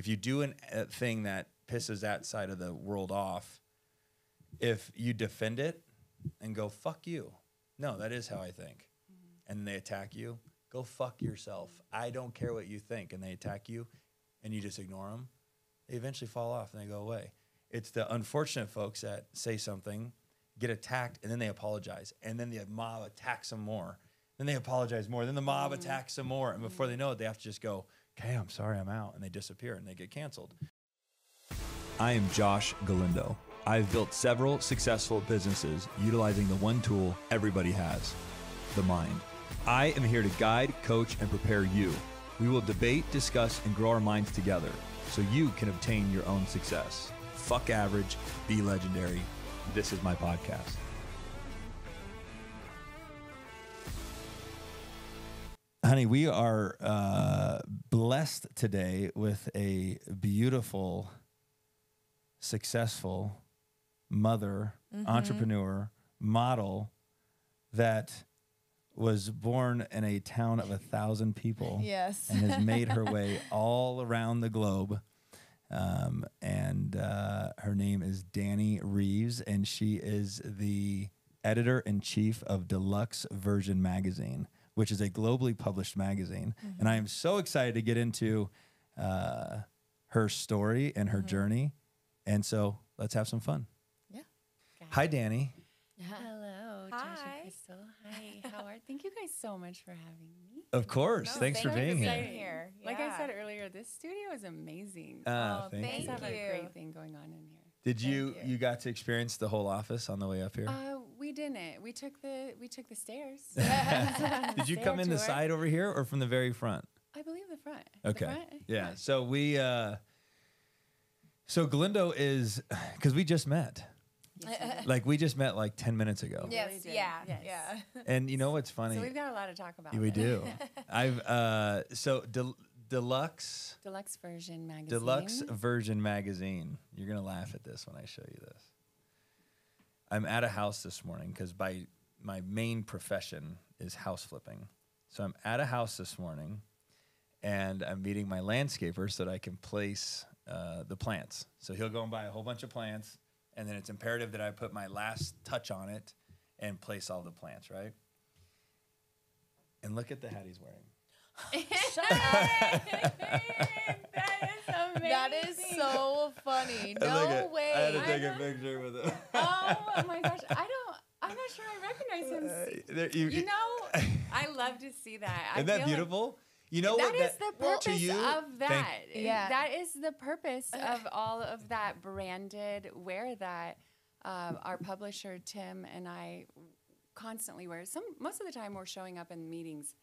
if you do an, a thing that pisses that side of the world off, if you defend it and go fuck you, no, that is how I think, mm-hmm. and they attack you, go fuck yourself. I don't care what you think, and they attack you, and you just ignore them, they eventually fall off and they go away. It's the unfortunate folks that say something, get attacked, and then they apologize, and then the mob attacks them more. Then they apologize more. Then the mob mm-hmm. attacks them more, and before they mm-hmm. know it, they have to just go, "Okay, I'm sorry, I'm out," and they disappear and they get canceled. I am Josh Galindo. I've built several successful businesses utilizing the one tool everybody has the mind. I am here to guide, coach, and prepare you. We will debate, discuss, and grow our minds together so you can obtain your own success. Fuck average, be legendary. This is my podcast. Honey, we are uh, blessed today with a beautiful, successful mother, entrepreneur, model that was born in a town of a thousand people. Yes. and has made her way all around the globe. Um, and uh, her name is Dani Reeves, and she is the editor in chief of Deluxe Version Magazine, which is a globally published magazine. And I am so excited to get into uh, her story and her journey. And so let's have some fun. Yeah. Hi, Dani. Hello, Josh Hi. and Crystal. Hi, Howard. Thank you guys so much for having me. Of course. No, Thanks for thank you being for here. being here. Like I said earlier, this studio is amazing. Ah, Oh, thank you guys you. have a great thing going on in here. Did you, you. you got to experience the whole office on the way up here? Uh, we didn't. We took the we took the stairs. Did you Stair come in the tour. side over here or from the very front? I believe the front. The Okay. front? Yeah. So we uh so Galindo is cuz we just met. Yes. Like we just met like 10 minutes ago. Yeah. Yes. did. Yeah. Yes. Yeah. And you know what's funny? So we've got a lot to talk about. we do. I've uh so Del- Deluxe Deluxe version magazine. Deluxe version magazine. You're going to laugh at this when I show you this. I'm at a house this morning cuz by my main profession is house flipping. So I'm at a house this morning and I'm meeting my landscaper so that I can place uh, the plants. So he'll go and buy a whole bunch of plants, and then it's imperative that I put my last touch on it and place all the plants, right? And look at the hat he's wearing. That is amazing. That is so funny. And look No at- way. I had to take a picture with it. Oh my gosh! I don't. I'm not sure I recognize him. Uh, there- you- You know, I love to see that. I Isn't that feel like- beautiful? you know That what? is the well, purpose you, of thank- that. Yeah. That is the purpose of all of that branded wear that um, our publisher Tim and I constantly wear. Some most of the time we're showing up in meetings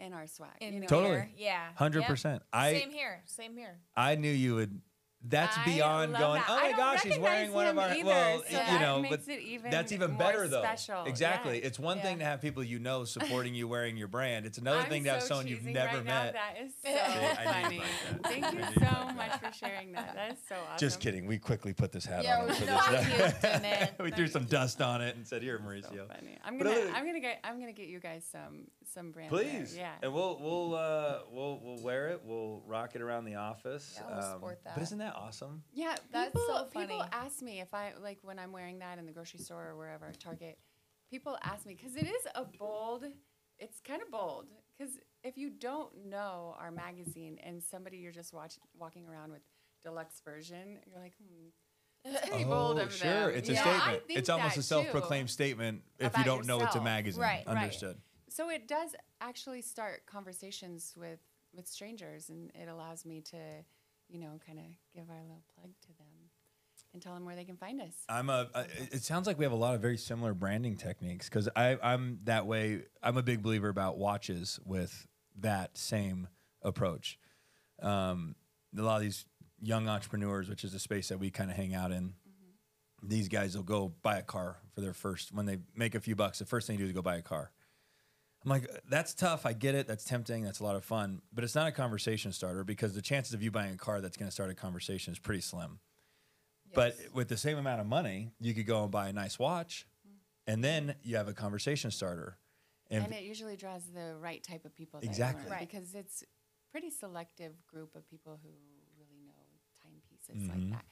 in our swag. In you know? Totally. here, Yeah. Hundred Yep. percent. I Same here. Same here. I knew you would. That's I beyond going. that. Oh my gosh, he's wearing one of our. either, well, so you know, but even that's even better though. special. Exactly. Yeah. It's one thing to have people you know supporting you wearing your brand. It's another I'm thing to have so someone you've never right now. met. That is so funny. Thank you so much for sharing that. That is so awesome. Just kidding. We quickly put this hat Yeah, on. no, you we threw some dust on it and said, "Here, So Mauricio." funny. I'm gonna, other- I'm gonna get, I'm gonna get you guys some, some brand. Please. Yeah. And we'll we'll uh, we'll we'll wear it. We'll rock it around the office. Um, Yeah, we'll sport But that. isn't that awesome? Yeah, That's people, so People ask me if I like when I'm wearing that in the grocery store or wherever, Target. People ask me because it is a bold. It's kind of bold because if you don't know our magazine and somebody you're just watch, walking around with deluxe version, you're like, hmm, that's pretty bold of Oh, sure. them. It's a Yeah, I statement. It's almost a self-proclaimed statement if you don't know it's a magazine. Right, right. Understood. So it does actually start conversations with with strangers, and it allows me to, you know, kind of give our little plug to them and tell them where they can find us. I'm a. I- it- sounds like we have a lot of very similar branding techniques because I I'm that way. I'm a big believer about watches with that same approach. Um, a lot of these young entrepreneurs, which is a space that we kind of hang out in. These guys will go buy a car for their first when they make a few bucks. The first thing they do is go buy a car. I'm like, that's tough. I get it. That's tempting. That's a lot of fun, but it's not a conversation starter because the chances of you buying a car that's going to start a conversation is pretty slim. But with the same amount of money, you could go and buy a nice watch, and then you have a conversation starter. And, and it usually draws the right type of people that Exactly. Right. because it's pretty selective group of people who really know It's Mhm. like that.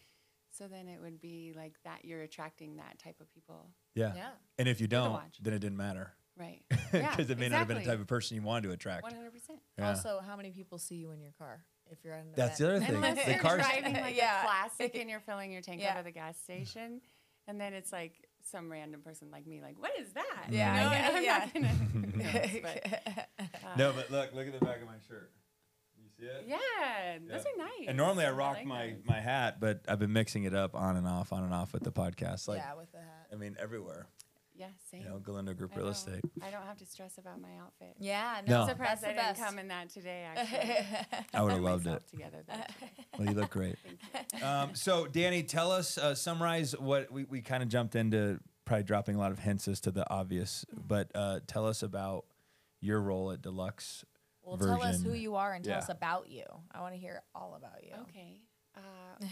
So then it would be like that. You're attracting that type of people, Yeah. Yeah. And if you don't, watch. then it didn't matter right? because it may not have been the type of person you wanted to attract. One hundred percent. Yeah. Also, how many people see you in your car if you're at an That's the other thing. Unless the you're cars. driving like Yeah. a classic and you're filling your tank Yeah. up at the gas station, and then it's like some random person like me, like, what is that? Yeah, you know? yeah, I'm yeah. not gonna, who but, uh, No, but look, look at the back of my shirt. You see it? yeah, those are nice. And normally I rock like my, those. my hat, but I've been mixing it up on and off, on and off with the podcast. Like, yeah, with the hat. I mean, everywhere. Yeah, same. You know, Galindo Group I Real know. Estate. I don't have to stress about my outfit. Yeah, No. no, I'm that's I didn't best. come in that today. Actually, I would have loved it. Together Well, you look great. Thank you. Um, so, Dani, tell us, uh, summarize what we, we kind of jumped into, probably dropping a lot of hints as to the obvious, but uh, tell us about your role at Deluxe. well, tell us who you are and tell Yeah. us about you. I want to hear all about you. Okay. Uh,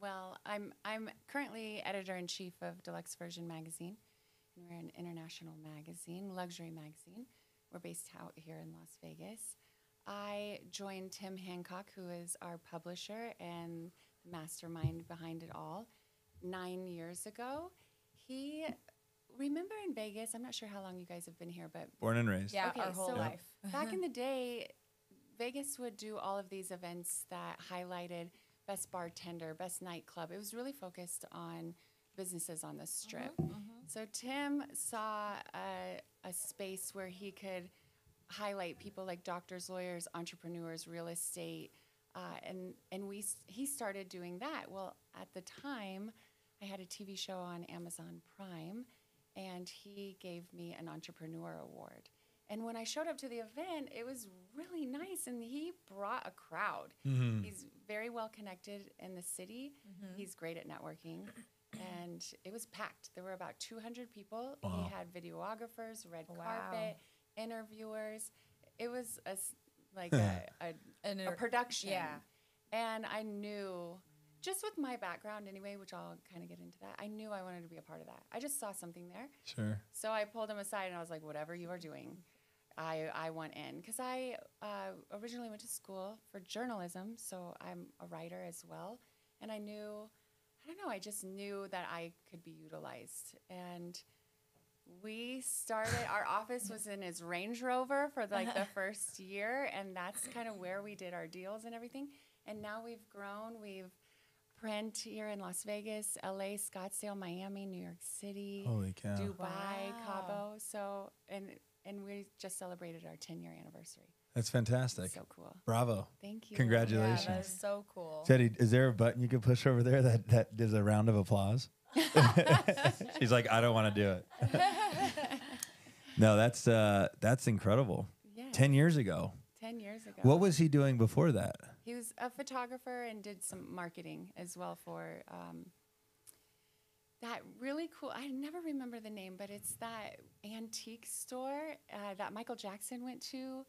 well, I'm I'm currently editor in chief of Deluxe Version magazine. And we're an international magazine, luxury magazine. We're based out here in Las Vegas. I joined Tim Hancock, who is our publisher and the mastermind behind it all, nine years ago. He remember in Vegas. I'm not sure how long you guys have been here, but Born and raised. Yeah, Okay, our whole so- life. back in the day, Vegas would do all of these events that highlighted best bartender, best nightclub. It was really focused on businesses on the strip. So Tim saw a, a space where he could highlight people like doctors, lawyers, entrepreneurs, real estate, uh, and and we he started doing that. Well, at the time, I had a TV show on Amazon Prime, and he gave me an entrepreneur award. And when I showed up to the event, it was really nice, and he brought a crowd. Mm-hmm. He's very well connected in the city. Mm-hmm. He's great at networking. And it was packed. There were about 200 people. Wow. He had videographers, red Wow. carpet, interviewers. It was a, s- like a, a, And a production. yeah. And I knew, just with my background anyway, which I'll kind of get into that, I knew I wanted to be a part of that. I just saw something there. Sure. So I pulled him aside and I was like, whatever you are doing, I, I want in. Because I uh, originally went to school for journalism, so I'm a writer as well. And I knew, I don't know, I just knew that I could be utilized. And we started, our office was in his Range Rover for like the first year, and that's kind of where we did our deals and everything. And now we've grown. We've print here in Las Vegas, LA, Scottsdale, Miami, New York City. Holy cow. Dubai, Wow. Cabo. So and and we just celebrated our 10 year anniversary. That's fantastic. So cool. Bravo. Thank you. Congratulations. Yeah, that is so cool. Teddy, is there a button you can push over there that, that does a round of applause? She's like, I don't want to do it. no, that's uh, that's incredible. Yeah. Ten years ago. 10 years ago. What was he doing before that? He was a photographer and did some marketing as well for um, that really cool. I never remember the name, but it's that antique store uh, that Michael Jackson went to.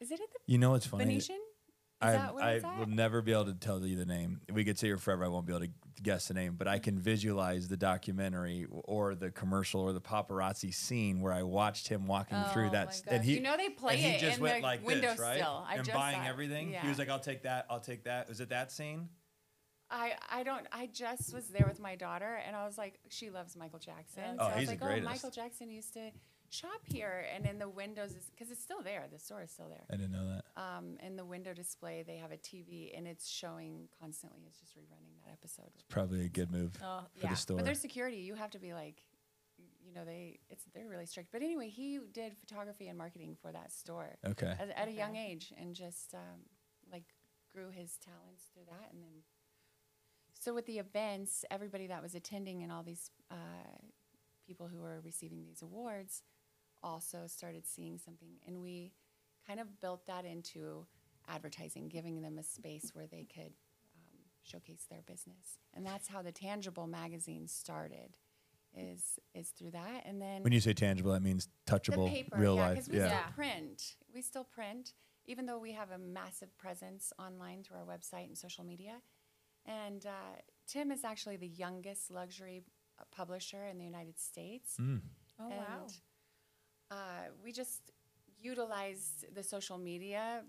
Is it at the You know what's funny? Venetian? Is I, that what I will never be able to tell you the name. We could sit here forever. I won't be able to guess the name, but I can visualize the documentary or the commercial or the paparazzi scene where I watched him walking Oh through that. And he, you know they play and he it just in went like this, windowsill. right? I and just buying everything. Yeah. He was like, "I'll take that. I'll take that." Was it that scene? I, I don't I just was there with my daughter and I was like she loves Michael Jackson. So Oh, I was he's the oh, greatest. oh Michael Jackson used to shop here and in the windows because it's still there. The store is still there. I didn't know that. Um, in the window display they have a TV and it's showing constantly. It's just rerunning that episode. Probably a good move Oh, for yeah, the store. but there's security. You have to be like, you know, they it's they're really strict. But anyway, he did photography and marketing for that store okay. at, at a young age and just um, like grew his talents through that and then so with the events everybody that was attending and all these uh, people who were receiving these awards also started seeing something and we kind of built that into advertising giving them a space where they could um, showcase their business and that's how the tangible magazine started is is through that and then When you say tangible, that means touchable, the paper, real yeah, life. because we Yeah. still print. We still print, even though we have a massive presence online through our website and social media. And uh, Tim is actually the youngest luxury uh, publisher in the United States. Mm. Oh, wow. And uh, we just utilized the social media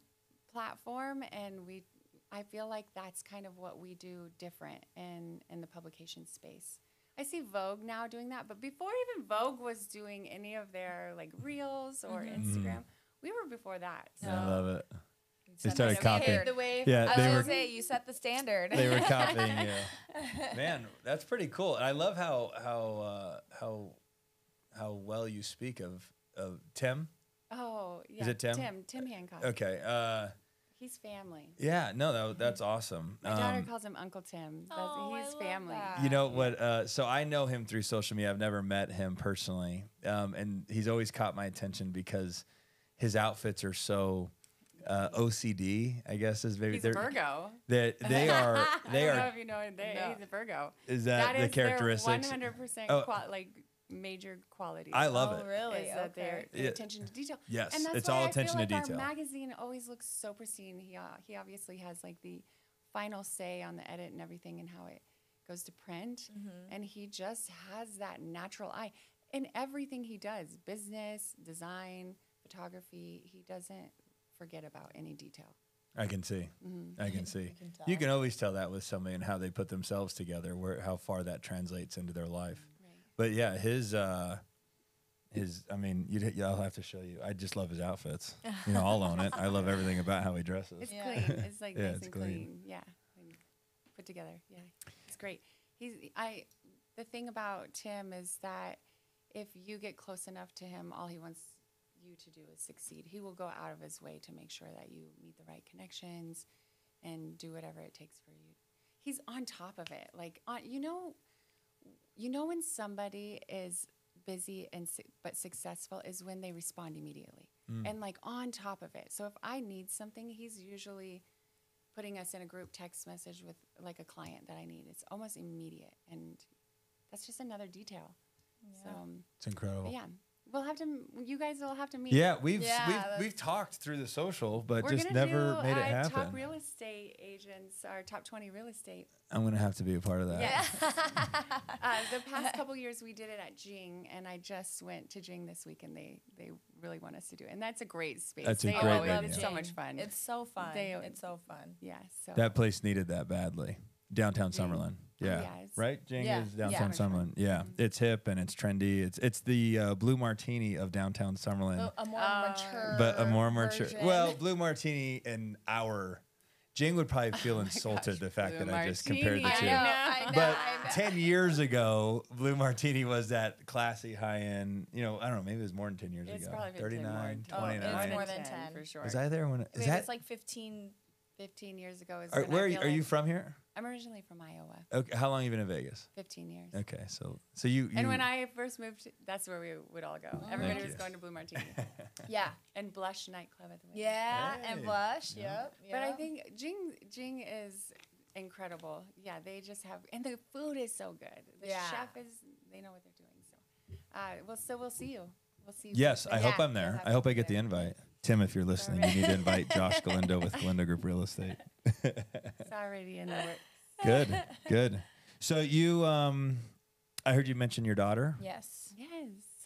platform, and we I feel like that's kind of what we do different in in the publication space. I see Vogue now doing that, but before even Vogue was doing any of their like reels or Instagram, we were before that. So I love it. They set started the copying. the wave. Yeah, I was they were say you set the standard. they were copying you. Man, that's pretty cool. And I love how how uh, how how well you speak of of Tim. Oh, yeah. it Tim? Tim. Tim Hancock. Okay. Uh, He's family. yeah. No, that, that's awesome. My daughter Um, calls him Uncle Tim. That's, Oh, I he's love family. that. You know what? Uh, so I know him through social media. I've never met him personally, um, and he's always caught my attention because his outfits are so uh, OCD. I guess is maybe He's a they're Virgo. that they are they I don't know if you know they, No. he's a Virgo. Is that, the is characteristics? One hundred percent Oh. like major qualities. I love oh, it. really? Is that they're, Okay. the Yeah. attention to detail. Yes, and that's it's why all I attention feel to detail. Our magazine always looks so pristine. He uh, he obviously has like the final say on the edit and everything and how it goes to print. Mm-hmm. And he just has that natural eye in everything he does, business, design, photography. He doesn't forget about any detail. I can see. Mm-hmm. I can see. can. You can always tell that with somebody and how they put themselves together, where how far that translates into their life. Right. But yeah, his uh his I mean, you'd, yeah, I'll have to show you. I just love his outfits. You know, I'll own it. I love everything about how he dresses. It's Yeah. clean. It's like Yeah, nice it's and clean. clean. Yeah, and put together. Yeah, it's great. He's I. The thing about Tim is that if you get close enough to him, all he wants you to do is succeed. He will go out of his way to make sure that you meet the right connections and do whatever it takes for you. He's on top of it. Like on, you know, you know when somebody is busy and su- but successful is when they respond immediately and like on top of it. So if I need something, he's usually putting us in a group text message with like a client that I need. It's almost immediate and that's just another detail. So um, It's incredible. yeah, we'll have to. You guys will have to meet. Yeah, we've Yeah, we've we've talked through the social, but We're just never do, made it uh, happen. Top real estate agents, our top twenty real estate. I'm gonna have to be a part of that. Yeah. uh, the past couple years we did it at Jing, and I just went to Jing this week, and they they really want us to do it, and that's a great space. That's a they great always- venue. It's so much fun. It's so fun. They- it's so fun. yeah. So That place needed that badly. Downtown Jing. Summerlin. Oh, Yeah. yeah, right? Jing Yeah, is downtown So much Summerlin. fun. Yeah. Mhm. It's hip and it's trendy. It's it's the uh, blue martini of downtown Summerlin. A, a more Uh, mature, but a more mature. version. Well, blue martini and our Jing would probably feel insulted gosh, the fact Blue that I just compared the two. I know, I know, But I know. 10 years ago, Blue Martini was that classy, high end, you know, I don't know, maybe it was more than 10 years it's ago. probably been 39, more, Oh, 29. it's more than 10. for sure. was I there when? Is Wait, that? it's like 15. Fifteen years ago is are, where are you, feel are you from here? I'm originally from Iowa. Okay, how long have you been in Vegas? Fifteen years. Okay, so so you, you And when I first moved, that's where we would all go. Everybody Thank was you. going to Blue Martini Yeah. and Blush nightclub at the Wynn. Yeah, and blush. Yeah. Yep. But I think Jing Jing is incredible. Yeah, they just have, and the food is so good. The Yeah. chef is, they know what they're doing. So, uh, well, so we'll see you. We'll see you. yes, soon. I hope I'm there. I hope I be get the invite. Tim, if you're listening, you need to invite Josh Galindo with Galindo Group Real Estate. It's already in the works. good, good. So you, um, I heard you mention your daughter. Yes. Yes.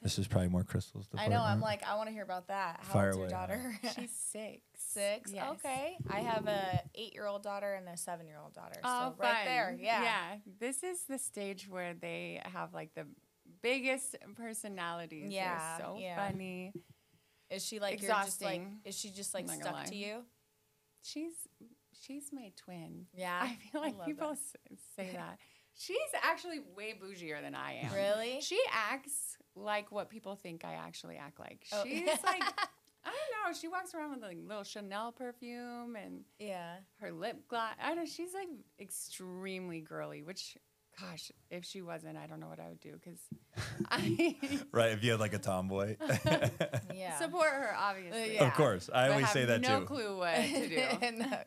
This is probably more Crystal's I know. I'm like, I want to hear about that. How Fire old's your away, daughter? She's six. Six. Yes. Okay. I have a eight-year-old daughter and a seven-year-old daughter. Oh, so right fun. there. Yeah. Yeah. This is the stage where they have like the biggest personalities. They're Yeah, so yeah. funny. Is she like you're just like? Exhausting. Is she just like I'm not gonna stuck to you? She's she's my twin. Yeah. I feel like love people that. say that. She's actually way bougier than I am. Really? She acts like what people think I actually act like. Oh. She's like I don't know. She walks around with like little Chanel perfume and yeah. her lip gloss. I don't. Know. She's like extremely girly. Which, gosh, if she wasn't, I don't know what I would do because I right. If you had like a tomboy. Yeah. support her obviously. Yeah. Of course, I but always have say that no too. No clue what to do. No.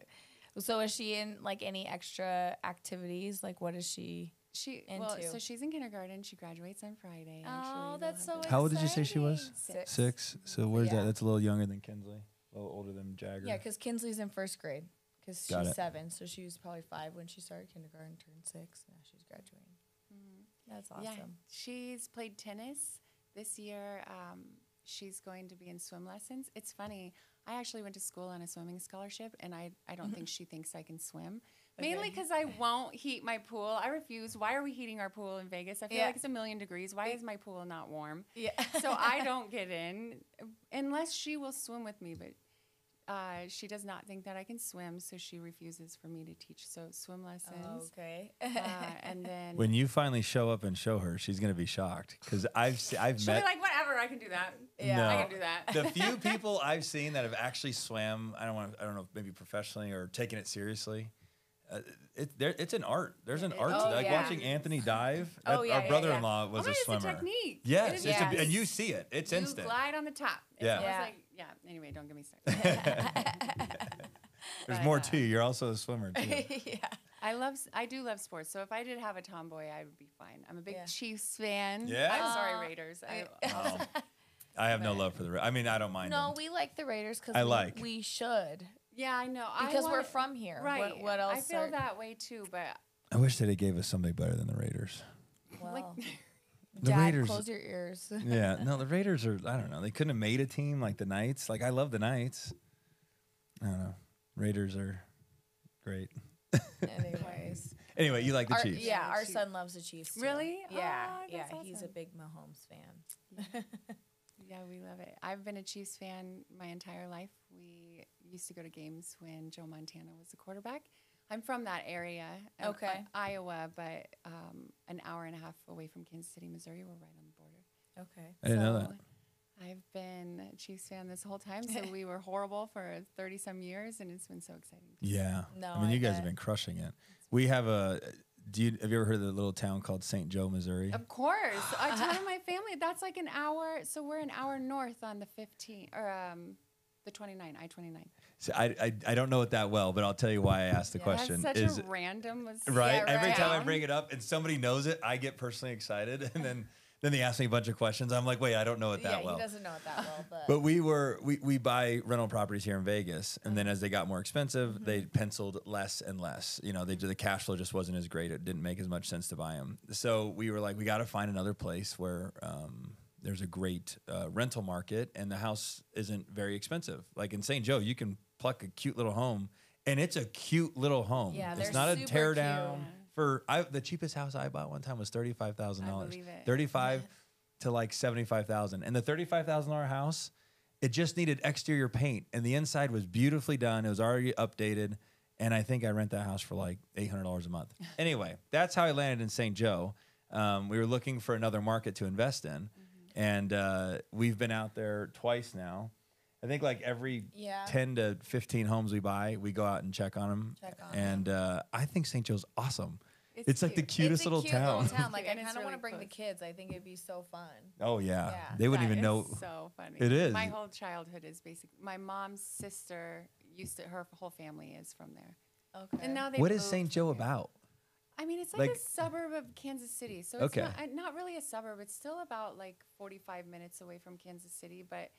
So is she in like any extra activities? Like what is she? She into? well, into. so she's in kindergarten. She graduates on Friday. Oh, actually. that's so the- How old did you say she was? Six. Six. So where's Yeah. that? That's a little younger than Kinsley. A little older than Jagger. Yeah, because Kinsley's in first grade. Because she's it. seven, so she was probably five when she started kindergarten, turned six. Now graduating. That's awesome. Yeah, she's played tennis this year. Um, she's going to be in swim lessons. It's funny. I actually went to school on a swimming scholarship, and I, I don't think she thinks I can swim. Mainly because I won't heat my pool. I refuse. Why are we heating our pool in Vegas? I feel Yeah. like it's a million degrees. Why is my pool not warm? Yeah. so I don't get in unless she will swim with me. But uh, she does not think that I can swim, so she refuses for me to teach. So swim lessons, okay. uh, and then When you finally show up and show her, she's gonna be shocked because I've se- I've she'll met be like, "Whatever, I can do that. Yeah. I can do that." the few people I've seen that have actually swam. I don't want. I don't know, maybe professionally or taking it seriously. Uh, it, there, it's an art. There's an It- art. to oh, that. like yeah. watching Anthony dive. Oh, that- yeah, our yeah, brother-in-law was oh, a it's swimmer. a technique. Yes, It is it's a, Yes. and you see it. It's you instant. glide on the top. It's Yeah. almost Yeah. like yeah. Anyway, don't get me started. There's But, more uh, to you. You're also a swimmer too. yeah. I love. s- I do love sports. So if I did have a tomboy, I would be fine. I'm a big Yeah. Chiefs fan. Yeah? I'm Aw. sorry, Raiders. I, Oh. I have no love for the. Ra- I mean, I don't mind. No, them. we like the Raiders because I we, like. we should yeah, I know. I because we're from here. Right. What, what else? I feel are- that way too, but I wish that they gave us something better than the Raiders. Well, like, The Dad, Raiders- close your ears. Yeah, no, the Raiders are. I don't know. They couldn't have made a team like the Knights. Like I love the Knights. I don't know. Raiders are great. Anyways, Anyway, you like the our, Chiefs. yeah, our Chiefs. son loves the Chiefs. Too. Really? Yeah, Aw, yeah. that's He's a big Mahomes fan. yeah, we love it. I've been a Chiefs fan my entire life. We used to go to games when Joe Montana was the quarterback. I'm from that area, um, Okay. I- Iowa, but um, an hour and a half away from Kansas City, Missouri. We're right on the border. Okay. I didn't know that. So I've been a Chiefs fan this whole time. So we were horrible for 30 some years, and it's been so exciting. Yeah. No, I mean, I you guys have been crushing it. We have a. Do you have you ever heard of the little town called St. Joe, Missouri? Of course, a ton of my family. That's like an hour. So we're an hour north on the 15 or um, the 29, I 29. So I, I I don't know it that well, but I'll tell you why I asked the Yeah. question. That's such is a random. Was, right? Yeah, Every time I bring it up and somebody knows it, I get personally excited, and then then they ask me a bunch of questions. I'm like, wait, I don't know it that yeah, well. he doesn't know it that well, but, But we were we, we buy rental properties here in Vegas, and then as they got more expensive, they penciled less and less. You know, they the cash flow just wasn't as great. It didn't make as much sense to buy them. So we were like, we got to find another place where um, there's a great uh, rental market, and the house isn't very expensive. Like in St. Joe, you can pluck a cute little home, and it's a cute little home. Yeah, it's not a tear cute. down. For I, the cheapest house I bought one time was thirty five thousand I dollars. believe it. Thirty five to like seventy five thousand, and the thirty five thousand dollar house, it just needed exterior paint, and the inside was beautifully done. It was already updated, and I think I rent that house for like eight hundred dollars a month. anyway, that's how I landed in St. Joe. Um, we were looking for another market to invest in, and uh, we've been out there twice now. I think like every Yeah. 10 to 15 homes we buy, we go out and check on them. Check on and uh, I think St. Joe's awesome. It's, It's like the cutest it's a little cute town. little town. Like I kind it's of want to bring the kids. I think it'd be so fun. oh, yeah. Yeah. They wouldn't That even know. So funny. It is. My whole childhood is basically. My mom's sister used to. Her whole family is from there, Okay. and now they. What is St. Joe about? I mean, it's like, Like- a suburb of Kansas City. So it's Okay. not, uh, not really a suburb. It's still about like 45 minutes away from Kansas City. But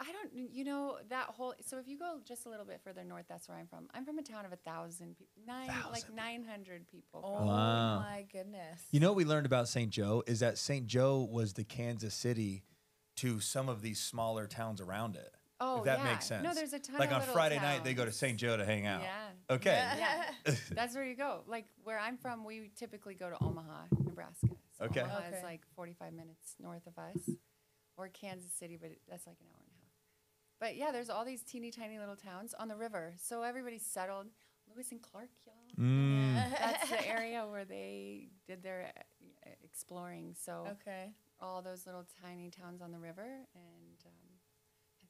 I don't, you know, that whole. So if you go just a little bit further north, that's where I'm from. I'm from a town of a thousand people, nine, like 900 people. oh from- Wow. my goodness. You know what we learned about St. Joe is that St. Joe was the Kansas City to some of these smaller towns around it. Oh, if that yeah. makes sense. No, there's a ton Like of on little Friday night, they go to. St. Joe to hang out. Yeah. Okay. Yeah. That's where you go. Like where I'm from, we typically go to Omaha, Nebraska. So Okay. Omaha Okay. is like 45 minutes north of us, or Kansas City, but that's like an hour and a half. But yeah, there's all these teeny tiny little towns on the river, so everybody's settled. Lewis and Clark, y'all. Mm. That's the area where they did their uh, exploring. So okay. all those little tiny towns on the river, and, um, and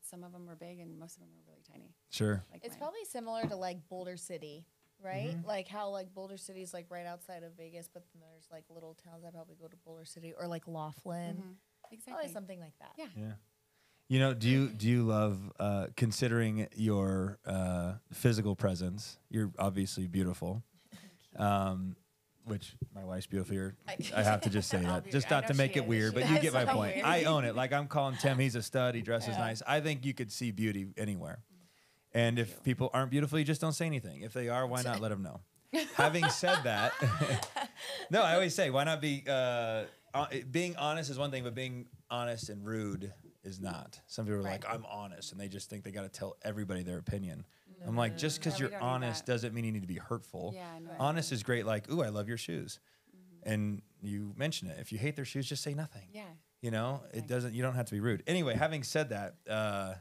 some of them were big, and most of them were really tiny. Sure. Like It's mine. probably similar to like Boulder City, right? Mm-hmm. Like how like Boulder City is like right outside of Vegas, but then there's like little towns that probably go to Boulder City or like Laughlin. Mhm. exactly. Probably something like that. Yeah. Yeah. You know, do you do you love uh, considering your uh, physical presence? You're obviously beautiful, um, which my wife's beautiful. Here, I have to just say that, just not to make it is. weird, but you get my so point. weird. I own it. Like I'm calling Tim. He's a stud. He dresses Yeah. nice. I think you could see beauty anywhere. And if people aren't beautiful, you just don't say anything. If they are, why not let them know? Having said that, no, I always say, why not be uh, uh, being honest is one thing, but being honest and rude is not. Some people are like, I'm honest, and they just think they got to tell everybody their opinion. I'm like, just because we you're honest that. doesn't mean you need to be hurtful. Yeah, no. Honest is great. Like, ooh, I love your shoes, and you mention it. If you hate their shoes, just say nothing. Yeah. You know, it doesn't. You don't have to be rude. Anyway, having said that, uh,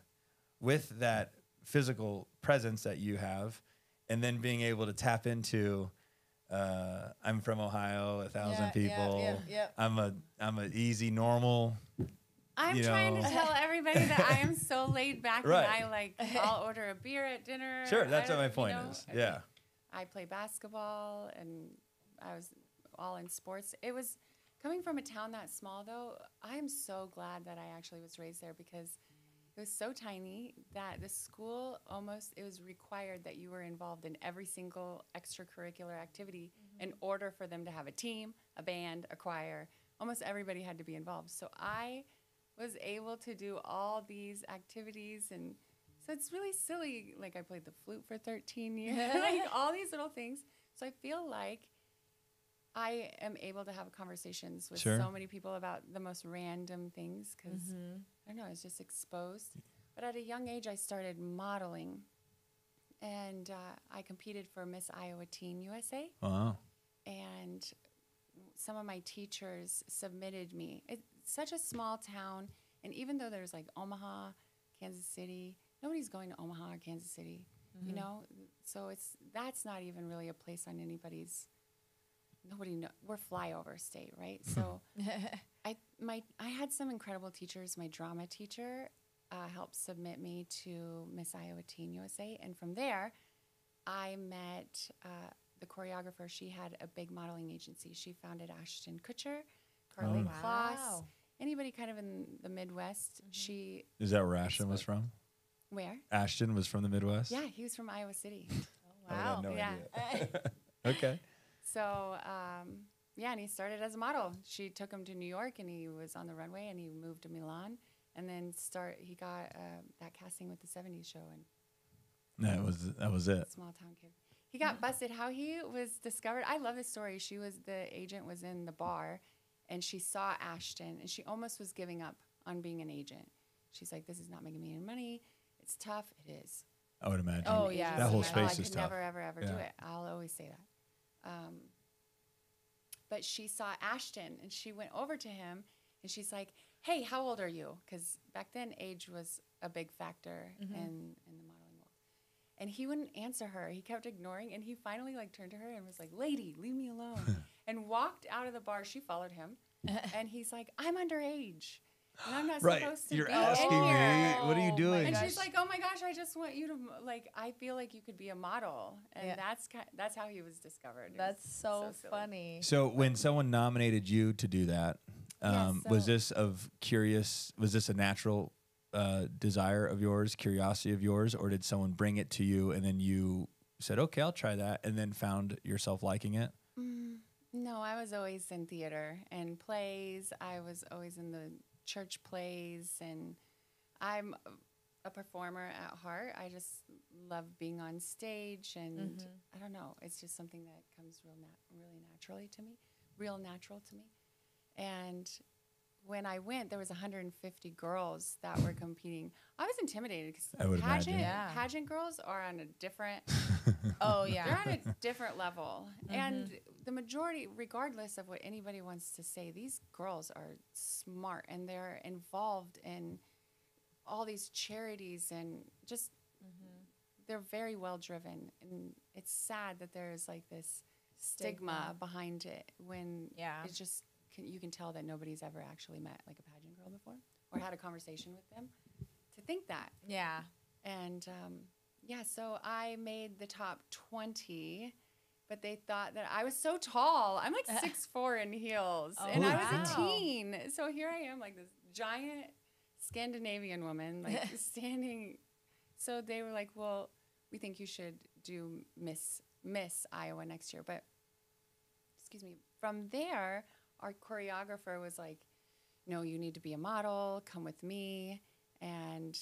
with that physical presence that you have, and then being able to tap into, uh, I'm from Ohio, a thousand Yeah, yeah, people. yeah, yeah. I'm a I'm an easy normal. I'm you trying know. to tell everybody that I am so laid back Right. and I like I'll order a beer at dinner. Sure, that's what don't- my you point know, is. Yeah. I play basketball and I was all in sports. It was coming from a town that small though, I'm so glad that I actually was raised there because it was so tiny that the school almost it was required that you were involved in every single extracurricular activity mm-hmm. in order for them to have a team, a band, a choir. Almost everybody had to be involved. So I was able to do all these activities and so it's really silly like i played the flute for 13 years like all these little things so i feel like i am able to have conversations with Sure. so many people about the most random things because i don't know i was just exposed but at a young age i started modeling and uh, i competed for miss iowa teen usa Wow. and some of my teachers submitted me. It's such a small town, and even though there's like Omaha, Kansas City, nobody's going to Omaha or Kansas City, you know. So it's that's not even really a place on anybody's. Nobody know we're flyover state, right? So I my I had some incredible teachers. My drama teacher uh, helped submit me to Miss Iowa Teen USA, and from there, I met uh, the choreographer. She had a big modeling agency. She founded Ashton Kutcher, Karlie Oh. Kloss, Wow. Anybody kind of in the Midwest. She Is that where Ashton was from? where? Ashton was from the Midwest. Yeah, he was from Iowa City. I would wow. have no Yeah. idea. okay. So um, yeah, and he started as a model. She took him to New York, and he was on the runway, and he moved to Milan, and then start. He got uh, that casting with the '70s show, and That was that was it. small town kid. He got busted. How he was discovered. I love this story. She was the agent was in the bar, and she saw Ashton, and she almost was giving up on being an agent. She's like, "This is not making me any money. It's tough. It is." I would imagine. Oh, yeah. That whole Oh, space I is could tough. never, ever, ever do it. I'll always say that. Um, but she saw Ashton, and she went over to him, and she's like, "Hey, how old are you?" Because back then, age was a big factor Mm-hmm. in in the modeling world. And he wouldn't answer her. He kept ignoring, and he finally like turned to her and was like, "Lady, leave me alone," and walked out of the bar. She followed him, and he's like, "I'm underage." And I'm not Right. supposed to You're be asking in me, here. what are you Oh doing? And she's like, "Oh my gosh, I just want you to like. I feel like you could be a model." And Yeah. that's ki- that's how he was discovered. It was That's so, funny. So when someone nominated you to do that, Yeah, um, was this of curious? Was this a natural uh, desire of yours, curiosity of yours, or did someone bring it to you and then you said, "Okay, I'll try that," and then found yourself liking it? No, I was always in theater and plays. I was always in the church plays, and I'm a performer at heart. I just love being on stage, and mm-hmm. I don't know. It's just something that comes real, nat- really naturally to me, real natural to me. And when I went, there was 150 girls that were competing. I was intimidated because pageant, imagine. Yeah. pageant girls are on a different Oh yeah, they're on a different level. And mm-hmm. The majority, regardless of what anybody wants to say, these girls are smart and they're involved in all these charities and just they're very well driven. And it's sad that there's like this stigma, Stigma. behind it when Yeah. it's just can, you can tell that nobody's ever actually met like a pageant girl before or had a conversation with them to think that Yeah. and um, yeah, so I made the top 20, but they thought that I was so tall. I'm like uh, six four in heels, oh, and Oh, I was a teen. So here I am, like this giant Scandinavian woman, like standing. So they were like, "Well, we think you should do Miss Miss Iowa next year." But excuse me. From there, our choreographer was like, "No, you need to be a model. Come with me." And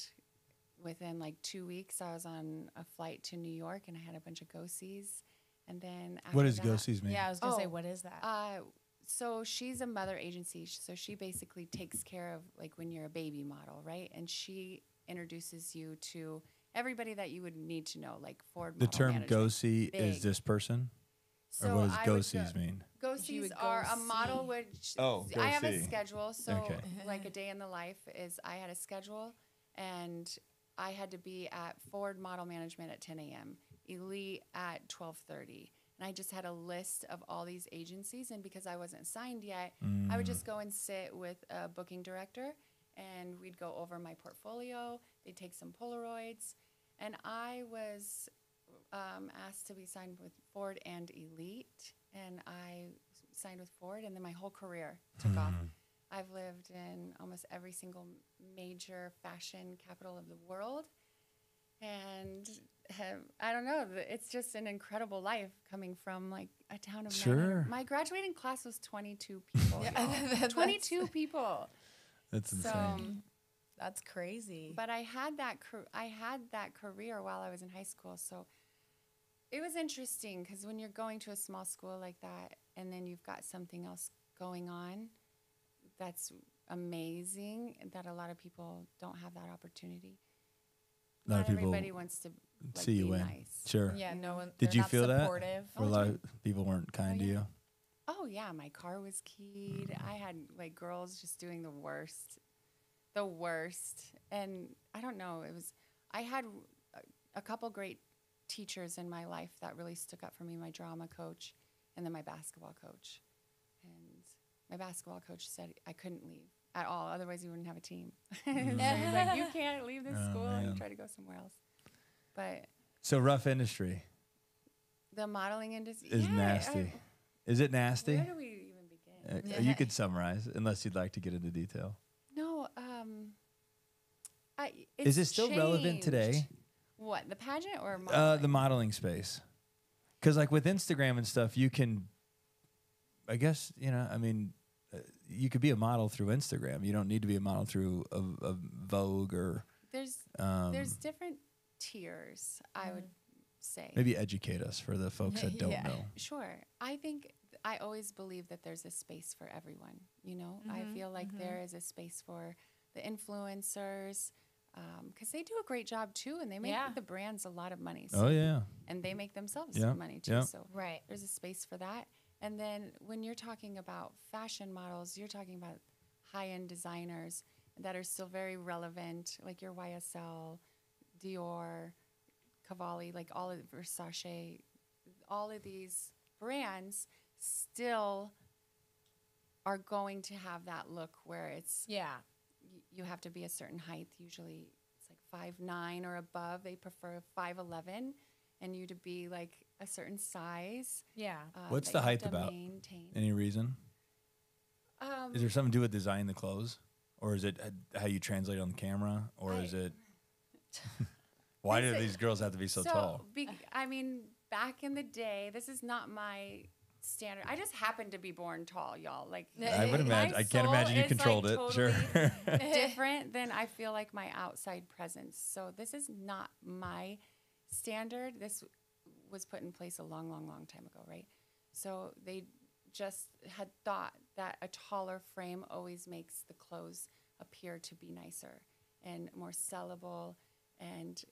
within like two weeks, I was on a flight to New York, and I had a bunch of go sees. And then after What does that, go sees mean? Yeah, I was gonna say, Oh, what is that? Uh, so she's a mother agency. So she basically takes care of like when you're a baby model, right? And she introduces you to everybody that you would need to know, like Ford. The model term management. go see is this person? So or what does I go sees mean? Go She sees go are a model see. which Oh, go I have a schedule. So Okay. like a day in the life is I had a schedule and I had to be at Ford Model Management at 10 a.m. Elite at 12:30, and I just had a list of all these agencies. And because I wasn't signed yet, I would Mm. just go and sit with a booking director, and we'd go over my portfolio. They'd take some Polaroids, and I was um, asked to be signed with Ford and Elite, and I signed with Ford, and then my whole career took off. Hmm. I've lived in almost every single major fashion capital of the world, and have, I don't know. It's just an incredible life coming from like a town of 900 Sure. My graduating class was 22 people. Yeah, 22 people. That's So, insane. Um, that's crazy. but I had that I had that career while I was in high school, so it was interesting because when you're going to a small school like that, and then you've got something else going on, that's amazing. That a lot of people don't have that opportunity. A lot Not of people everybody wants to like, see you be win. nice. Sure. yeah, no one. Did you not feel that? supportive. For a Oh, lot of people weren't kind to yeah. you. Oh yeah, my car was keyed. Mm. I had like girls just doing the worst, the worst, and I don't know. It was I had a, a couple great teachers in my life that really stuck up for me. My drama coach, and then my basketball coach. And my basketball coach said I couldn't leave at all, otherwise you wouldn't have a team. so he's like, you can't leave this Oh, school man. and try to go somewhere else. But So rough industry the modeling industry is yeah, I- nasty. Is it nasty? where do we even begin? Uh, You could summarize, unless you'd like to get into detail. No, um, I, Is it still relevant today? What the pageant or Uh, the modeling space, because like with Instagram and stuff, you can. I guess you know. I mean, uh, you could be a model through Instagram. You don't need to be a model through a, a Vogue or there's um, there's different tiers. I would mm. say. maybe educate us for the folks that don't Yeah. know. Sure. I think I always believe that there's a space for everyone. You know, I mm-hmm, feel like mm-hmm. there is a space for the influencers um, because they do a great job too, and they make Yeah. the brands a lot of money. So Oh yeah, and they make themselves Yeah, money too. yeah. So Right. there's a space for that. And then when you're talking about fashion models, you're talking about high end designers that are still very relevant, like your YSL, Dior, Cavalli, like all of Versace, all of these brands still are going to have that look where it's Yeah. y- you have to be a certain height. Usually it's like five nine or above. They prefer five eleven, and you to be like a certain size. Yeah. Uh, What's the height about? Maintain. any reason? Um, Is there something to do with designing the clothes, or is it uh, how you translate on the camera, or I- is it? Why do these girls have to be so, tall? be- I mean, back in the day, this is not my standard. I just happened to be born tall, y'all. Like I would imagine. I can't imagine you is, like, controlled it. Sure. different than I feel like my outside presence. So this is not my standard. This was put in place a long, long, long time ago, right? So they just had thought that a taller frame always makes the clothes appear to be nicer and more sellable and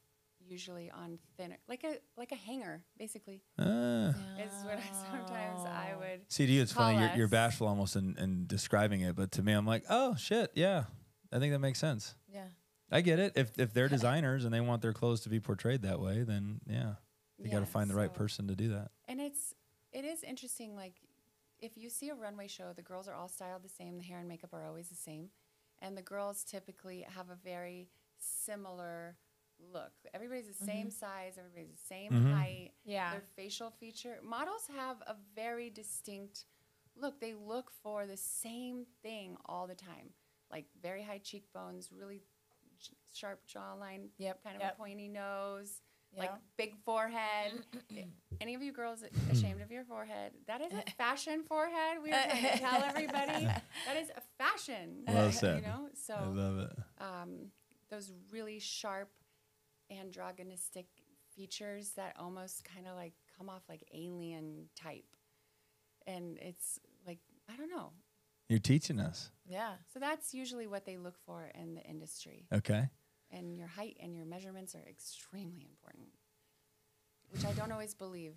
usually on thinner like a like a hanger basically Ah. is what I, sometimes I would See, to you, it's funny. Call You're, you're bashful almost in, in describing it, but to me, I'm like, oh shit, yeah, I think that makes sense. Yeah. I get it. If if they're designers and they want their clothes to be portrayed that way, then yeah, you got to find the right person to do that. And it's it is interesting. Like if you see a runway show, the girls are all styled the same. The hair and makeup are always the same, and the girls typically have a very similar look. Everybody's the same size. Everybody's the same Mhm. height. Yeah. Their facial feature models have a very distinct look. They look for the same thing all the time, like very high cheekbones, really sh- sharp jawline, Yep, kind of yep. a pointy nose, like Yep. big forehead. Any of you girls ashamed of your forehead? That is a fashion forehead. We are trying to tell everybody that is a fashion. Well said. You know, so I love it. um, those really sharp androgynistic features that almost kind of like come off like alien type and it's like I don't know. You're teaching us. Yeah. So that's usually what they look for in the industry. Okay. And your height and your measurements are extremely important, which I don't always believe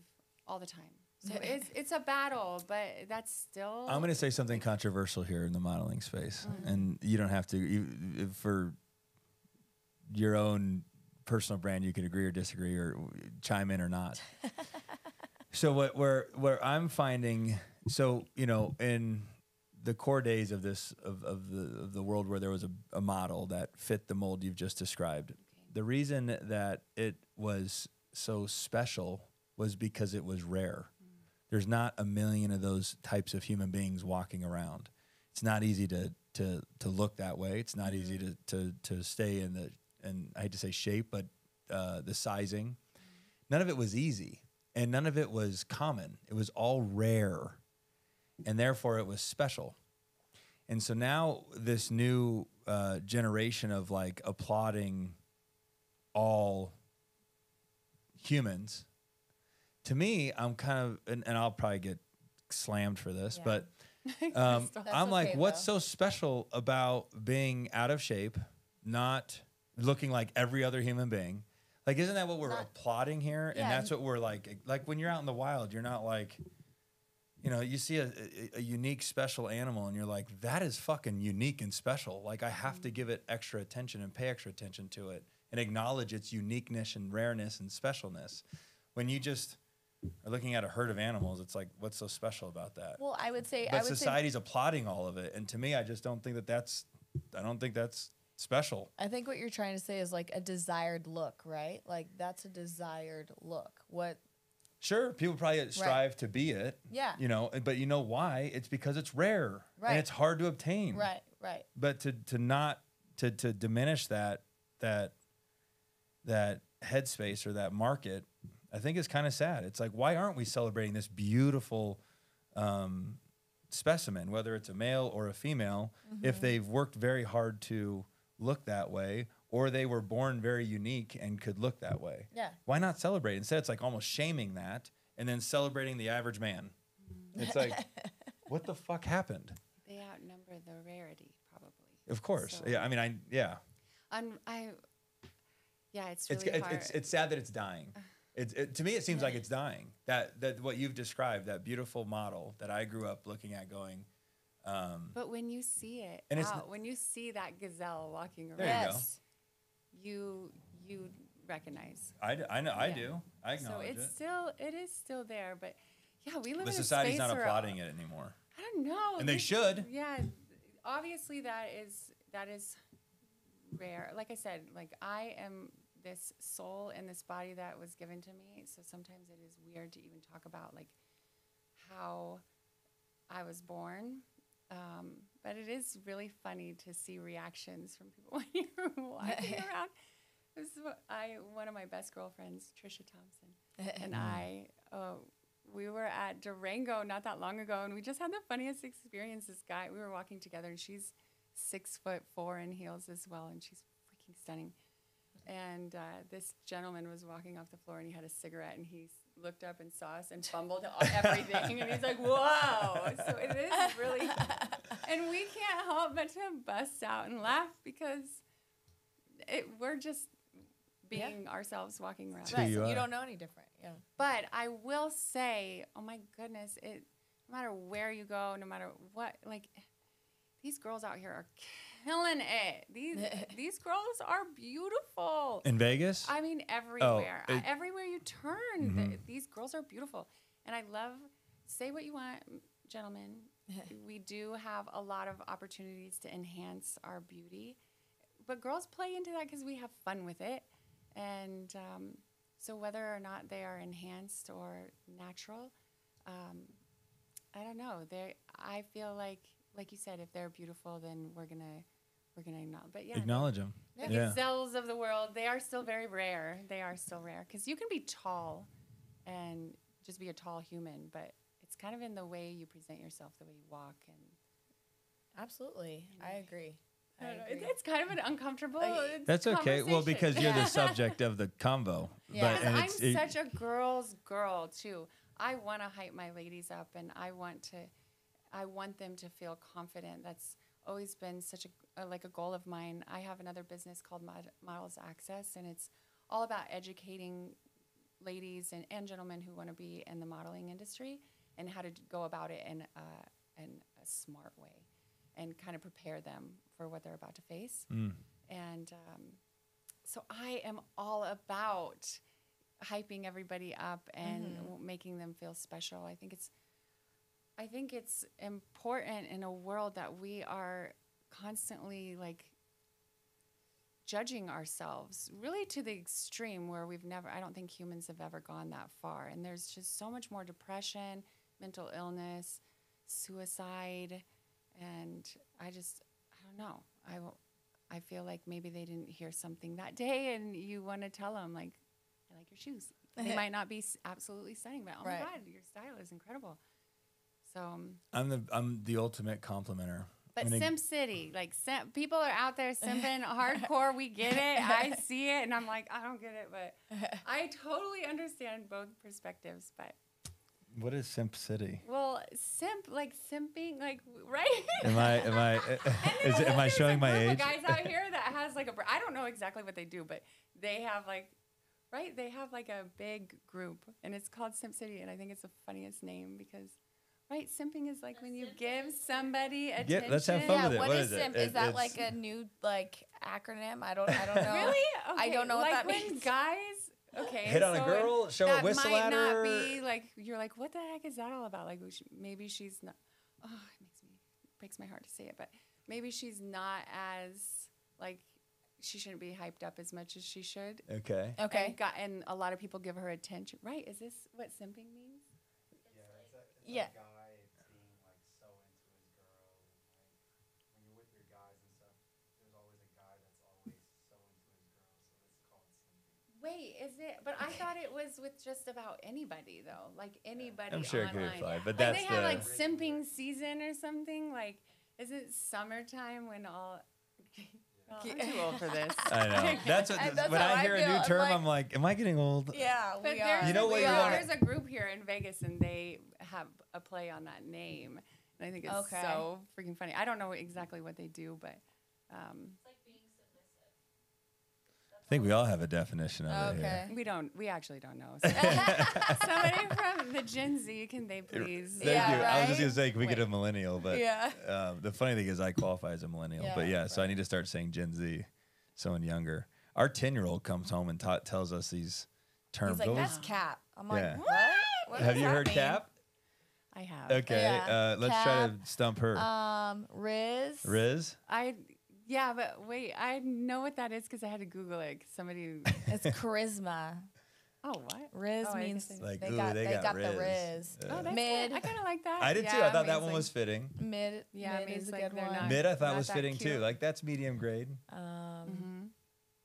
all the time. So it's it's a battle, but that's still. I'm going to say something controversial here in the modeling space, mm-hmm. and you don't have to you, for your own personal brand. You could agree or disagree or chime in or not. so what where where I'm finding, so you know, in the core days of this of, of the of the world where there was a, a model that fit the mold you've just described, the reason that it was so special was because it was rare. There's not a million of those types of human beings walking around. It's not easy to to to look that way. It's not easy mm-hmm. to to to stay in the and I hate to say shape, but uh, the sizing. None of it was easy, and none of it was common. It was all rare, and therefore it was special. And so now this new uh, generation of like applauding all humans to me i'm kind of and, and i'll probably get slammed for this Yeah. but um, i'm like okay, what's so special about being out of shape not looking like every other human being. Like isn't that what we're Not- applauding here? And Yeah, that's what we're like like when you're out in the wild you're not like you know you see a, a, a unique special animal and you're like that is fucking unique and special. Like i have Mm-hmm. to give it extra attention and pay extra attention to it and acknowledge its uniqueness and rareness and specialness. When you just are looking at a herd of animals it's like what's so special about that? Well, I would say I but would say society's applauding all of it and to me i just don't think that that's i don't think that's special I think what you're trying to say is like a desired look, right? Like that's a desired look. What? Sure, people probably strive to be it. Yeah. You know, but you know why? It's because it's rare Right. and it's hard to obtain. Right. Right. But to to not to to diminish that that that headspace or that market, I think is kind of sad. It's like why aren't we celebrating this beautiful um, specimen, whether it's a male or a female, Mm-hmm. if they've worked very hard to look that way, or they were born very unique and could look that way? Yeah. why not celebrate? Instead, it's like almost shaming that and then celebrating the average man. Mm-hmm. It's like, what the fuck happened? They outnumber the rarity, probably. Of course. So- Yeah. I mean, I, yeah. Un- I, yeah, it's It's, really it's, hard. it's, it's sad that it's dying. It's, it, to me, it seems like it's dying. That, that what you've described, that beautiful model that I grew up looking at going, um, but when you see it And it's out, when you see that gazelle walking around, There you yes. you you recognize. I, d- I know, I Yeah. do. I acknowledge So it's it. still it is still there, but yeah, we live The in a society's not applauding it anymore. I don't know. And they this- should. Yeah, obviously that is that is rare. Like I said, like I am this soul in this body that was given to me. So sometimes it is weird to even talk about like how I was born. Um, but it is really funny to see reactions from people when you're walking around. This is what I one of my best girlfriends, Trisha Thompson, and I. Uh, we were at Durango not that long ago, and we just had the funniest experience. This guy, we were walking together, and she's six foot four in heels as well, and she's freaking stunning. And uh, this gentleman was walking off the floor, and he had a cigarette, and he s- looked up and saw us and fumbled everything, and he's like, "Whoa!" So it is really, and we can't help but to bust out and laugh because it, we're just Yeah. being ourselves walking around. Right. you You, don't know any different. Yeah. But I will say, oh my goodness, it no matter where you go, no matter what, like these girls out here are killing it. These these girls are beautiful. In Vegas? I mean, everywhere, it- Mm-hmm. Uh, everywhere you turn, th- these girls are beautiful. And I love. Say what you want, gentlemen. we do have a lot of opportunities to enhance our beauty, but girls play into that because we have fun with it, and um, so whether or not they are enhanced or natural, um, I don't know. They, I feel like, like you said, if they're beautiful, then we're gonna, we're gonna acknowledge. But yeah, the- Acknowledge them. the Yeah. gazelles of the world, they are still very rare. They are still rare because you can be tall and just be a tall human, but it's kind of in the way you present yourself, the way you walk, and Absolutely. I agree. I I don't know, it's kind of an uncomfortable. Uh, That's okay. Well, because you're Yeah. the subject of the convo. Yeah. But, and I'm it's, it- such a girl's girl too. I want to hype my ladies up, and I want to. I want them to feel confident. That's always been such a, a like a goal of mine. I have another business called Mod- Models Access, and it's all about educating ladies and, and gentlemen who want to be in the modeling industry and how to d- go about it in a, in a smart way and kind of prepare them for what they're about to face. Mm. And um, so I am all about hyping everybody up and mm-hmm. w- making them feel special. I think it's I think it's important in a world that we are constantly like judging ourselves really to the extreme where we've never I don't think humans have ever gone that far and there's just so much more depression, mental illness, suicide and I just I don't know. I I feel like maybe they didn't hear something that day and you want to tell them like I like your shoes. They might not be absolutely stunning, but oh Right. my god, your style is incredible. So um, I'm the I'm the ultimate complimenter. but I mean, City, like sim- people are out there simping hardcore. We get it. I see it, and I'm like, I don't get it, but I totally understand both perspectives. But what is Simp City? well, simp like simping, like right. Am I am I is am I showing my age? guys out here that has like a. I don't know exactly what they do, but they have like, right? They have like a big group, and it's called Simp City, and I think it's the funniest name because. Right, simping is like when you give somebody attention. Yeah, let's have fun yeah, with it. what What is is simp? It- Is that it's- like a new like acronym? I don't I don't know. Really? Okay. I don't know what like that when means. guys, okay, Hit on a girl, show a that whistle might at not her. be like you're like, what the heck is that all about? Like maybe she's not. Oh, it makes me breaks my heart to say it, but maybe she's not as like she shouldn't be hyped up as much as she should. Okay. Okay. And, got, and a lot of people give her attention. Right? Is this what simping means? Yeah. guy being like so into his girl. Like when you're with your guys and stuff, there's always a guy that's always so into his girl, so it's called simping. Wait, is it? But I thought it was with just about anybody though, like anybody. I'm sure it could online. apply, but like that's they have the like simping season or something. Like, is it summertime when all? Well, I'm too old for this. I know. That's what And that's when I I hear a feel. new I'm term, like- I'm like, am I getting old? Yeah, But we there's, are. You know a, what are- there's a group here in Vegas, and they have a play on that name, and I think it's Okay. so freaking funny. I don't know exactly what they do, but um, I think we all have a definition of it Okay. here. we don't. We actually don't know. So- Somebody from the Gen Z, can they please? Thank Yeah, you. I was just gonna say, can we get a millennial? But Yeah. um, the funny thing is, I qualify as a millennial. but Yeah, yeah, so I need to start saying Gen Z, someone younger. Our ten year old comes home and ta- tells us these terms. He's like, Those- that's cap. I'm like, Yeah. what? What have you heard mean? Cap? I have. Okay, Yeah. uh, let's try to stump her. Um, Riz. Riz. I yeah, but wait, I know what that is because I had to Google it. 'cause Somebody. It's charisma. oh, what? Riz Oh, means Like, they ooh, got they they got got, the Riz. Riz. Yeah. Oh, that's Mid. Good. I kind of like that. I did too. Yeah, I thought that one amazing. was fitting. Mid. Yeah, mid means is a like good they're one. not- Mid, I thought not was that fitting too. Like that's medium grade. Um,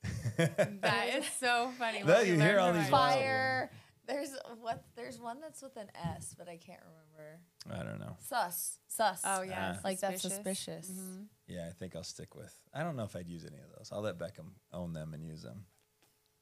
That is so funny. Well, what we you hear all these our- wild fire. There's what? There's one that's with an S, but I can't remember. I don't know. Sus. Sus. Oh yeah, Ah. Like that's suspicious. suspicious. Mhm. Yeah, I think I'll stick with. I don't know if I'd use any of those. I'll let Beckham own them and use them.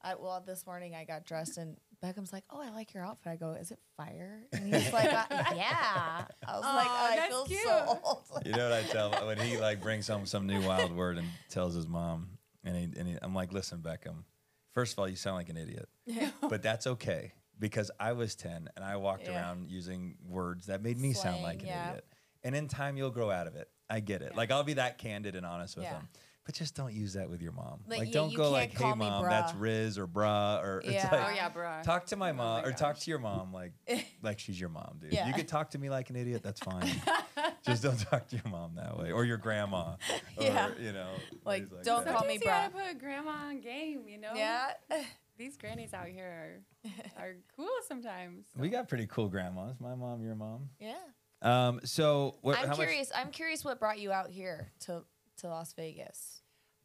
I, well, this morning I got dressed and Beckham's like, "Oh, I like your outfit." I go, "Is it fire?" And he's like, uh, "Yeah." I was like, Aw, "I that's feel cute. so old." You know what I tell when he like brings home some new wild word and tells his mom, and he, and he, I'm like, listen, Beckham. First of all, you sound like an idiot, but that's okay because I was ten and I walked Yeah. around using words that made me sound like an yeah. idiot. And in time, you'll grow out of it. I get it. Yeah. Like I'll be that candid and honest with Yeah. him. But just don't use that with your mom. Like, Like, don't you go like, "Hey, call me mom, that's. Riz or bruh," or it's Yeah. like, Oh yeah, bro. Talk to my Oh mom my or talk to your mom like like she's your mom, dude. Yeah. You could talk to me like an idiot, that's fine. Just don't talk to your mom that way. Or your grandma. Or Yeah. you know. Like, ways don't that. call me Sometimes you put grandma on game, you know. Yeah. These grannies out here are, are cool sometimes. We got pretty cool grandmas. My mom, your mom. Yeah. Um, so what I'm how much curious. I'm curious what brought you out here to to Las Vegas.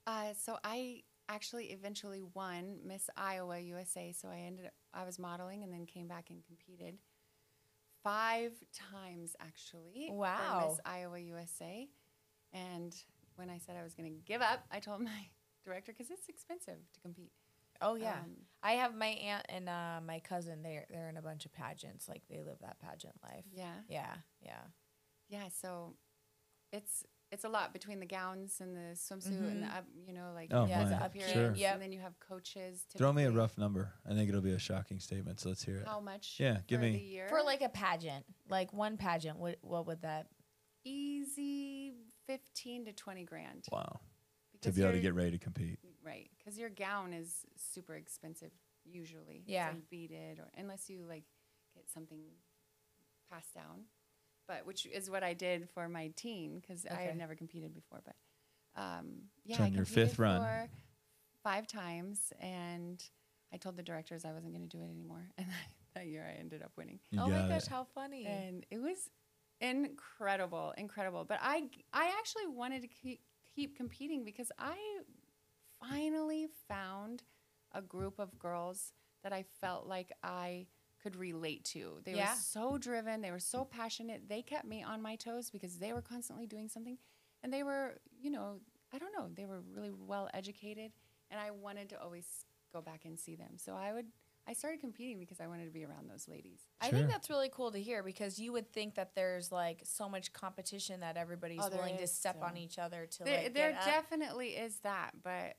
Uh, so I actually eventually won Miss Iowa USA. So I ended up, I was modeling and then came back and competed five times actually. for Wow. Miss Iowa USA. And when I said I was going to give up, I told my director because it's expensive to compete. Oh yeah. Um, I have my aunt and uh, my cousin. They're they're in a bunch of pageants. Like they live that pageant life. Yeah. Yeah. Yeah. yeah, so it's it's a lot between the gowns and the swimsuit and the up, you know, like Oh, Yeah, my. the the up here. Sure. Yep. And then you have coaches. Throw me a rough number. I think it'll be a shocking statement. So let's hear it. How much? Yeah, give for me- the year For like a pageant, like one pageant, what what would that? easy fifteen to twenty grand. Wow. To be able to get ready to compete. Right because your gown is super expensive usually. It's, Yeah. like beaded or unless you like get something passed down, but which is what I did for my teen because I had never competed before. But um, yeah, So I on your fifth run. for five times, and I told the directors I wasn't going to do it anymore. And that year I ended up winning, You oh my got gosh, it. how funny! and it was incredible, incredible. But I I actually wanted to keep keep competing because I finally found a group of girls that I felt like I could relate to. They Yeah. were so driven, they were so passionate. They kept me on my toes because they were constantly doing something and they were, you know, I don't know, they were really well educated and I wanted to always go back and see them. So I would I started competing because I wanted to be around those ladies. I think that's really cool to hear because you would think that there's like so much competition that everybody's Oh, willing to is, step on each other to There, like there get up. definitely is that, but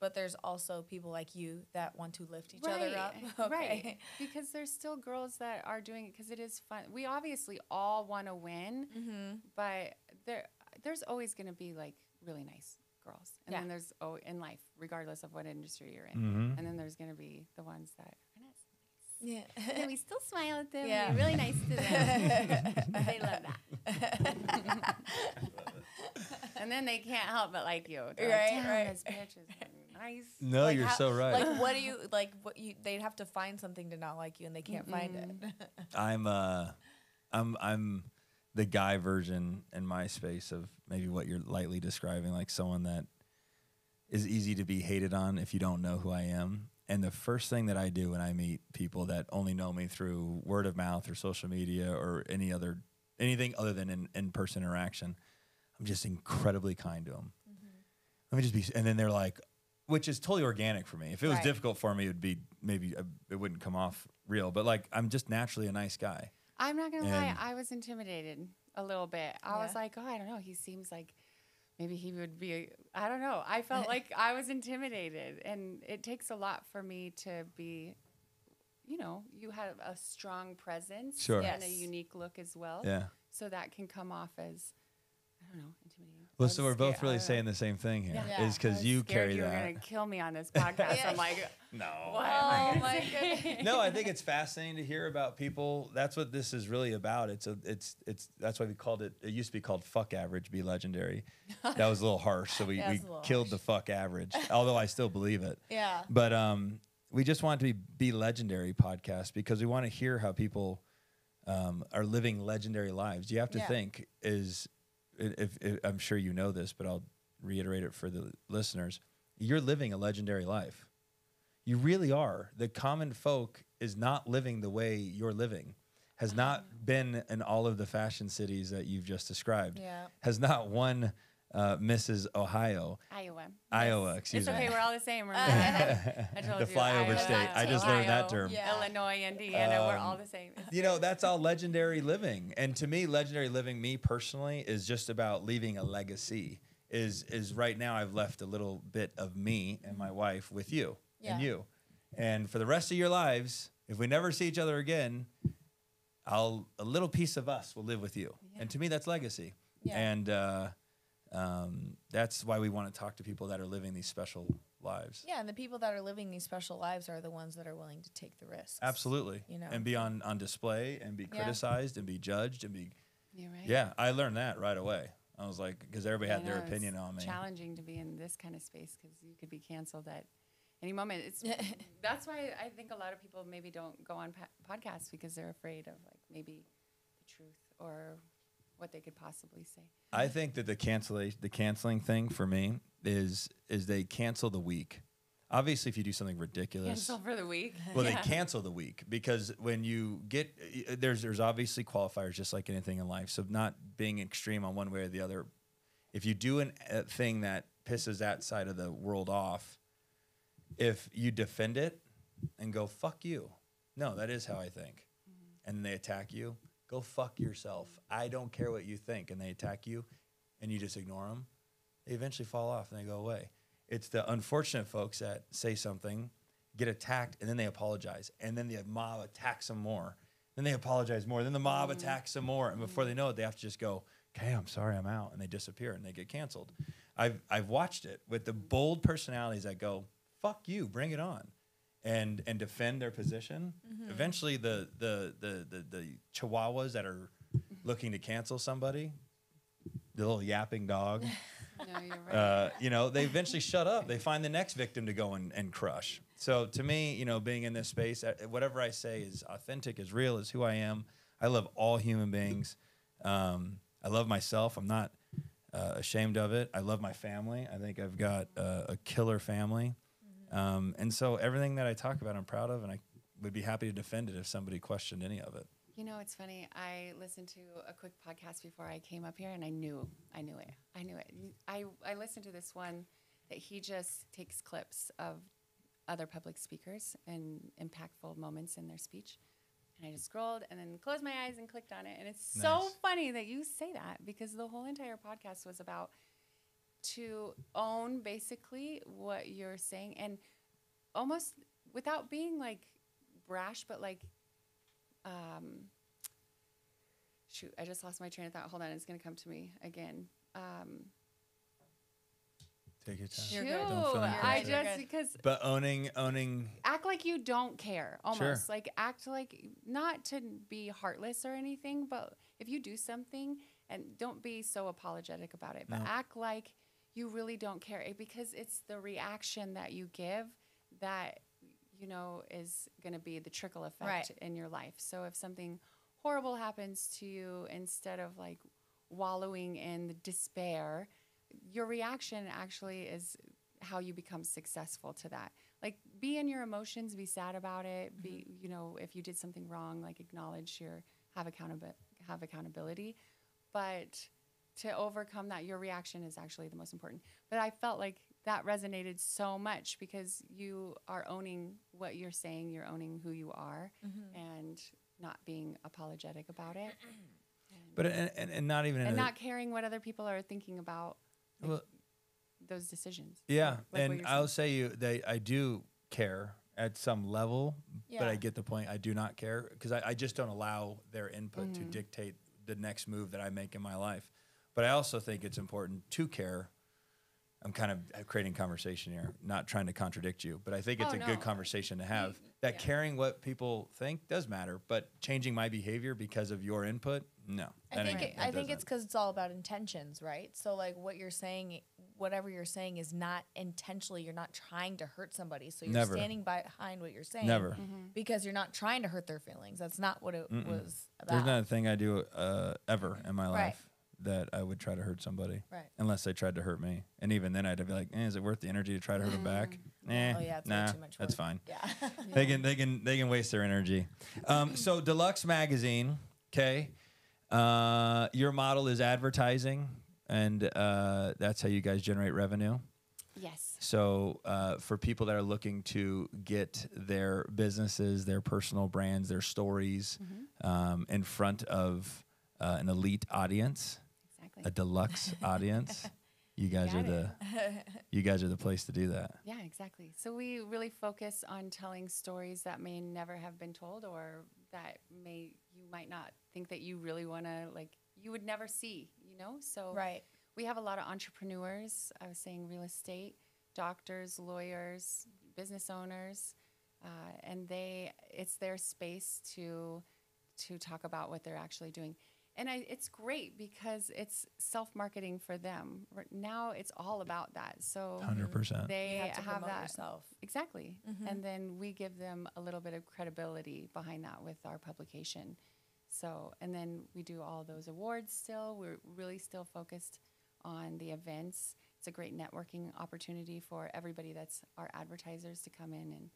but there's also people like you that want to lift each other up. Okay. Right. Because there's still girls that are doing it because it is fun. We obviously all want to win, Mm-hmm. but there there's always going to be like really nice girls, and Yeah. then there's oh in life, regardless of what industry you're in, Mm-hmm. and then there's going to be the ones that are not so nice. Yeah. And we still smile at them. Yeah. Yeah. We're really nice to them. they love that. and then they can't help but like you. They're Right, like, right. this bitch is nice. No, Like you're how- so right. Like, what do you like? What you? They'd have to find something to not like you, and they can't find it. I'm uh I'm I'm the guy version in my space of maybe what you're lightly describing, like someone that is easy to be hated on if you don't know who I am. And the first thing that I do when I meet people that only know me through word of mouth or social media or any other anything other than in in person interaction, I'm just incredibly kind to them. Let me just be, and then they're like, which is totally organic for me. If it was Right. difficult for me, it would be maybe uh, it wouldn't come off real. But like, I'm just naturally a nice guy. I'm not gonna lie, And- I was intimidated a little bit. I was Yeah. like, oh, I don't know. He seems like maybe he would be. I don't know. I felt like I was intimidated, and it takes a lot for me to be. You know, you have a strong presence Sure. and a Yes. unique look as well. Yeah. So that can come off as, I don't know, intimidating. I Well, so we're both I really saying the same thing here. Yeah. Yeah. Is because you scared carry you were that. gonna kill me on this podcast. Yeah. I'm like, No. what? I Oh my say? goodness. no, I think it's fascinating to hear about people. That's what this is really about. It's a, it's, it's. That's why we called it. It used to be called "fuck average, be legendary." That was a little harsh, so we, Yeah, we it's a little killed the fuck average. Although I still believe it. Yeah. But um, we just want it to be be legendary podcast because we want to hear how people um, are living legendary lives. You have to Yeah. think is if, if I'm sure you know this, but I'll reiterate it for the listeners. You're living a legendary life. You really are. The common folk is not living the way you're living. Has not been in all of the fashion cities that you've just described. Yeah. Has not won uh, Mrs. Ohio, Iowa. Iowa. Excuse It's me. okay. We're all the same. Remember? I told the you, flyover Iowa, state. I just learned that term. Yeah. Illinois, Indiana, we're all Um, the same. You know that's all legendary living and to me legendary living me personally is just about leaving a legacy is is right now i've left a little bit of me and my wife with you and you and for the rest of your lives if we never see each other again i'll a little piece of us will live with you Yeah. and to me that's legacy Yeah. and uh, um, that's why we want to talk to people that are living these special lives Yeah, and the people that are living these special lives are the ones that are willing to take the risks. absolutely You know. and be on on display and be Yeah. criticized and be judged and be You're right. Yeah, I learned that right away. I was like, because everybody I had their know, it's opinion on me. Challenging to be in this kind of space because you could be canceled at any moment. It's that's why I think a lot of people maybe don't go on pa- podcasts because they're afraid of like maybe the truth or what they could possibly say. I think that the cancellation, the canceling thing for me is is they cancel the week. Obviously, if you do something ridiculous, Cancel for the week. well, Yeah. they cancel the week because when you get there's there's obviously qualifiers just like anything in life. So not being extreme on one way or the other. If you do an, a thing that pisses that side of the world off, if you defend it and go fuck you, no, that is how I think, mm-hmm. and they attack you, go fuck yourself. I don't care what you think. And they attack you and you just ignore them, they eventually fall off and they go away. It's the unfortunate folks that say something, get attacked, and then they apologize. And then the mob attacks them more. Then they apologize more. Then the mob mm-hmm. attacks them more. And mm-hmm. before they know it, they have to just go, okay, I'm sorry, I'm out. And they disappear and they get canceled. I've, I've watched it with the bold personalities that go, fuck you, bring it on. And, and defend their position. Eventually, the, the, the, the, the chihuahuas that are looking to cancel somebody, the little yapping dog, No, you're right. uh, you know, they eventually shut up. They find the next victim to go and, and crush. So to me, you know, being in this space, uh, whatever I say is authentic, is real, is who I am. I love all human beings. Um, I love myself. I'm not uh, ashamed of it. I love my family. I think I've got uh, a killer family. Um, and so everything that I talk about, I'm proud of, and I would be happy to defend it if somebody questioned any of it. You know, it's funny. I listened to a quick podcast before I came up here, and I knew, I knew it. I knew it. I I listened to this one that he just takes clips of other public speakers and impactful moments in their speech, and I just scrolled and then closed my eyes and clicked on it. And it's so funny that you say that because the whole entire podcast was about to own basically what you're saying and almost without being like brash, but like um, shoot, I just lost my train of thought. Hold on, it's gonna come to me again. Um, Take your time. You're shoot, good. Don't feel any I just because But owning, owning, act like you don't care almost Sure. like act like not to be heartless or anything but if you do something and don't be so apologetic about it but No. act like you really don't care. Because it's the reaction that you give that you know is going to be the trickle effect Right. in your life. So if something horrible happens to you instead of like wallowing in the despair your reaction actually is how you become successful to that. Like be in your emotions be sad about it be mm-hmm. you know if you did something wrong like acknowledge your have accountability have accountability. But to overcome that your reaction is actually the most important but i felt like that resonated so much because you are owning what you're saying you're owning who you are and not being apologetic about it but and, and, and not even and a, not caring what other people are thinking about like, Well- those decisions Yeah, Like and I'll say you that I do care at some level, but I get the point. I do not care because I, I just don't allow their input to Mm-hmm. dictate the next move that I make in my life. But I also think it's important to care. I'm kind of creating conversation here, not trying to contradict you, but I think it's Oh, a no. good conversation to have. That yeah. caring what people think does matter, but changing my behavior because of your input, no. I think ain't- it, I think it's because it's all about intentions, right? So like what you're saying, whatever you're saying is not intentionally. You're not trying to hurt somebody. So you're Never. standing by, behind what you're saying. never. Mm-hmm. because you're not trying to hurt their feelings. That's not what it Mm-mm. was about. There's not a thing I do uh, ever in my life. Right. That I would try to hurt somebody. Right. Unless they tried to hurt me. And even then I'd be like, eh, is it worth the energy to try to hurt them back? Eh, Oh, yeah, nah, too much that's fine. Yeah. They can they can they can waste their energy. Um, so Deluxe Magazine, okay. Uh, your model is advertising, and uh, that's how you guys generate revenue. yes So, uh, for people that are looking to get their businesses, their personal brands, their stories Mm-hmm. um, in front of uh, an elite audience, a deluxe audience, you guys are got the you guys are the place to do that. Yeah, exactly. So we really focus on telling stories that may never have been told or that may you might not think that you really want to like you would never see, you know? So right. we have a lot of entrepreneurs, I was saying real estate, doctors, lawyers, business owners, uh, and they it's their space to to talk about what they're actually doing. And I, it's great because it's self marketing for them. Now it's all about that. So Hundred percent. they You have to have promote that yourself. exactly mm-hmm. and then we give them a little bit of credibility behind that with our publication so and then we do all those awards still we're really still focused on the events it's a great networking opportunity for everybody that's our advertisers to come in and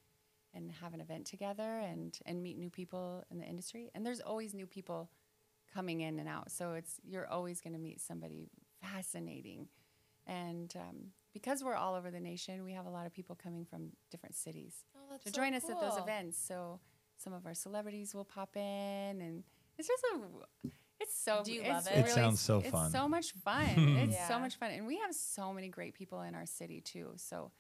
and have an event together and and meet new people in the industry and there's always new people coming in and out. So it's you're always going to meet somebody fascinating. And um, because we're all over the nation, we have a lot of people coming from different cities Oh, to so join us at those events. So some of our celebrities will pop in, and it's just a it's so Do you it's love it? It really sounds so it's fun. so much fun. It's so much fun. And we have so many great people in our city too. So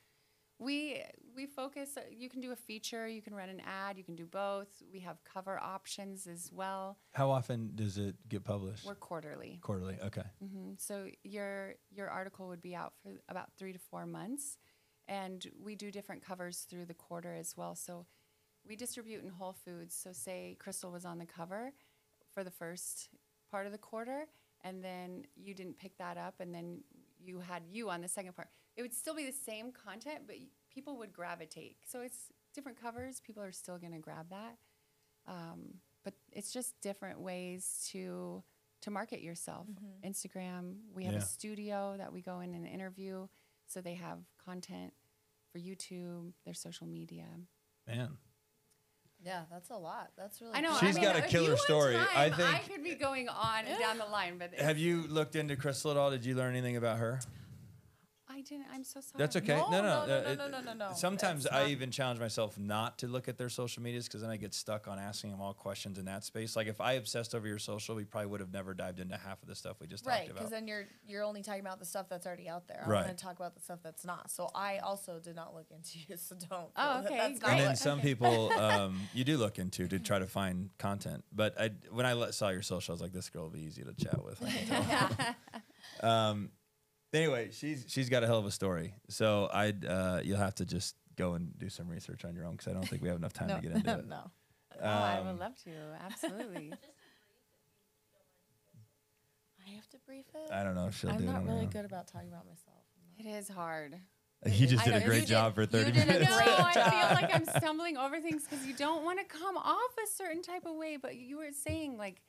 we we focus uh, you can do a feature you can run an ad you can do both we have cover options as well How often does it get published? we're quarterly Quarterly. Okay. hmm So your your article would be out for about three to four months, and we do different covers through the quarter as well. So we distribute in Whole Foods. So say Crystal was on the cover for the first part of the quarter, and then you didn't pick that up, and then you had you on the second part. It would still be the same content, but people would gravitate. So it's different covers. People are still going to grab that, um, but it's just different ways to to market yourself. Instagram. We have Yeah. a studio that we go in and interview, so they have content for YouTube, their social media. Man. Yeah, that's a lot. That's really. I know. She's I got a killer want story. I think- I could be going on and down the line, but Have you looked into Crystal at all? Did you learn anything about her? I didn't. I'm so sorry. That's okay. No, No, no, no, no, no, it- no, no, no, no. Sometimes It's I even challenge myself not to look at their social medias because then I get stuck on asking them all questions in that space. Like if I obsessed over your social, we probably would have never dived into half of the stuff we just Right, talked about. Right, because then you're you're only talking about the stuff that's already out there. I'm Right. going to talk about the stuff that's not. So I also did not look into you, so don't. Oh, feel okay, That's not and then what- some people um, you do look into to try to find content. But I, when I saw your social, I was like, this girl will be easy to chat with. I can tell. um, anyway, she's she's got a hell of a story. So I'd uh, you'll have to just go and do some research on your own because I don't think we have enough time no, to get into it. no. Oh, I Um, would love to. Absolutely. I have to brief it. I don't know if she'll I'm do it. not on her really own. good about talking about myself. It is hard. He just did a you great did- job for you 30 did a minutes. No, Great I feel like I'm stumbling over things because you don't want to come off a certain type of way. But you were saying like,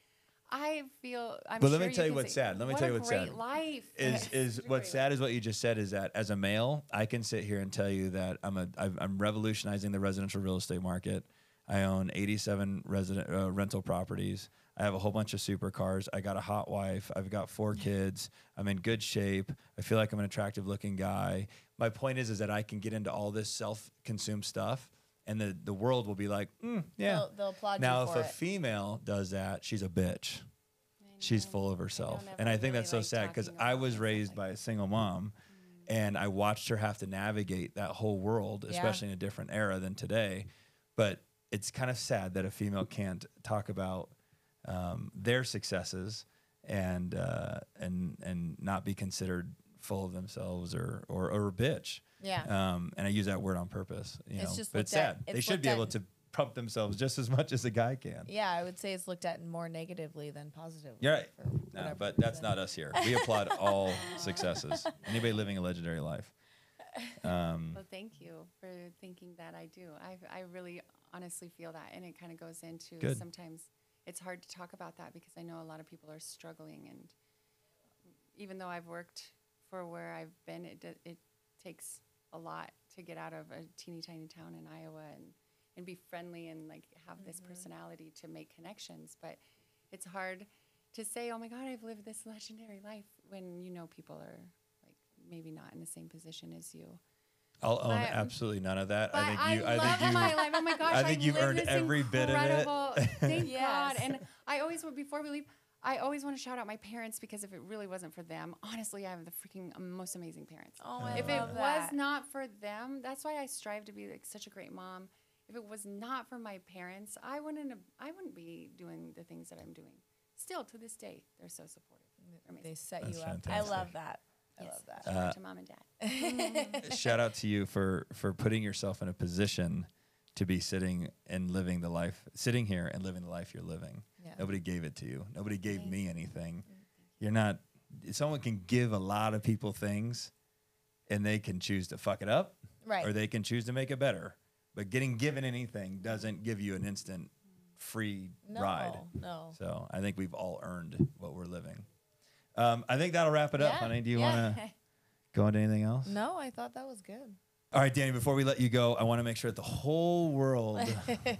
I feel. I'm But let sure me tell you what's say, sad. Let me "What tell you what's great sad." Life is is what's sad is what you just said is that as a male, I can sit here and tell you that I'm a I've, I'm revolutionizing the residential real estate market. I own 87 resident uh, rental properties. I have a whole bunch of supercars. I got a hot wife. I've got four kids. I'm in good shape. I feel like I'm an attractive looking guy. My point is is that I can get into all this self-consumed stuff and the the world will be like, mm, yeah. They'll, they'll applaud now if a it. female does that, she's a bitch she's full of herself don't and i think really that's so like sad because i was raised like by a single mom and i watched her have to navigate that whole world Yeah. especially in a different era than today but it's kind of sad that a female can't talk about um, their successes and uh, and and not be considered full of themselves or or, or a bitch Yeah. um, and i use that word on purpose you It's know just but it's looked at- sad they should be looked able to pump themselves just as much as a guy can yeah, I would say it's looked at more negatively than positively. You're right. No, whatever but that's not us here. We applaud all successes. Anybody living a legendary life. Um, Well, thank you for thinking that I do. I, I really honestly feel that. And it kind of goes into Good. sometimes it's hard to talk about that because I know a lot of people are struggling. And even though I've worked for where I've been, it, it takes a lot to get out of a teeny tiny town in Iowa and, and be friendly and like have this mm-hmm. personality to make connections. But it's hard to say, oh my God, I've lived this legendary life when you know people are like maybe not in the same position as you. I'll own But- absolutely none of that. I think you. I, love think you. my life. Oh my gosh! I think you've earned this every bit of it. incredible- Thank Yes. God. And I always, would before we leave, I always want to shout out my parents because if it really wasn't for them, honestly, I have the freaking most amazing parents. Oh, I if it love was not for them, that's why I strive to be like such a great mom. If it was not for my parents, I wouldn't have, I wouldn't be doing the things that I'm doing. Still to this day, they're so supportive. They're They set That's you up. I love that. I Yes. love that. Shout out Uh, to mom and dad. shout out to you for for putting yourself in a position to be sitting and living the life, sitting here and living the life you're living. Yeah. Nobody gave it to you. Nobody gave Thank me anything. You're not. Someone can give a lot of people things, and they can choose to fuck it up, Right. or they can choose to make it better. But getting given anything doesn't give you an instant free no, ride. No. So I think we've all earned what we're living. Um, I think that'll wrap it up, honey. Do you yeah. want to go into anything else? No, I thought that was good. All right, Dani, before we let you go, I want to make sure that the whole world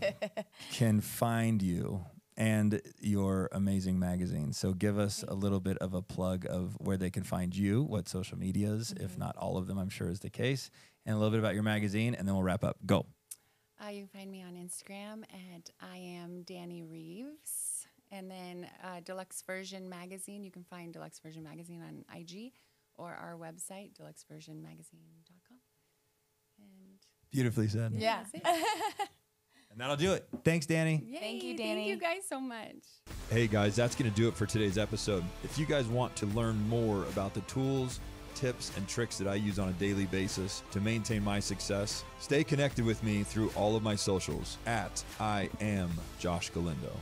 can find you and your amazing magazine. So give us a little bit of a plug of where they can find you, what social medias, if not all of them, I'm sure is the case, and a little bit about your magazine, and then we'll wrap up. Go. Uh, you can find me on Instagram at I am Dani Reeves, And then uh, Deluxe Version Magazine. You can find Deluxe Version Magazine on IG or our website, deluxeversionmagazine.com. And Beautifully said. Yeah. And that'll do it. Thanks, Dani. Thank you, Yay, Thank Dani. you guys so much. Hey guys, that's going to do it for today's episode. If you guys want to learn more about the tools, tips, and tricks that I use on a daily basis to maintain my success, stay connected with me through all of my socials at I am Josh Galindo.